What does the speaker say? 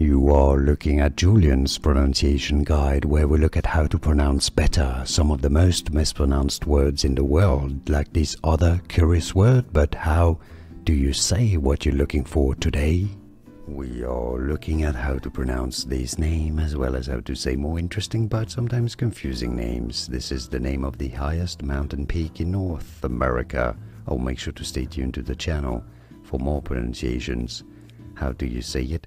You are looking at Julien's pronunciation guide where we look at how to pronounce better some of the most mispronounced words in the world, like this other curious word, but how do you say what you're looking for today? We are looking at how to pronounce this name as well as how to say more interesting but sometimes confusing names. This is the name of the highest mountain peak in North America. Oh, make sure to stay tuned to the channel for more pronunciations. How do you say it?